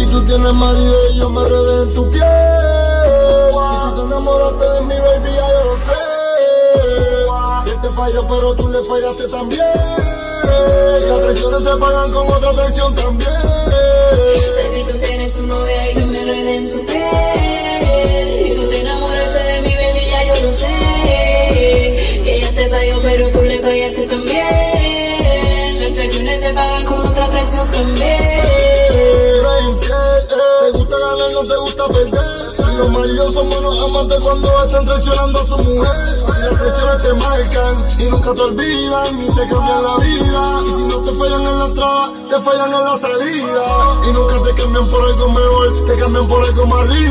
Baby, tú tienes marido y yo me redé en tu piel. Y tú te enamoraste de mi baby, ya yo lo sé. Él te falló, pero tú le fallaste también. Y las traiciones se pagan con otra traición también. Baby, tú tienes tu novia y yo me redé en tu piel. Y tú te enamoraste de mi baby, ya yo lo sé. Que ella te falló, pero tú le fallaste también. Las traiciones se pagan con otra traición también. No te gusta perder. Los maridos son buenos amantes cuando están traicionando a su mujer. Y las traiciones te marcan y nunca te olvidan ni te cambian la vida. Y si no te fallan en la entrada, te fallan en la salida. Y nunca te cambian por algo mejor, te cambian por algo más rico.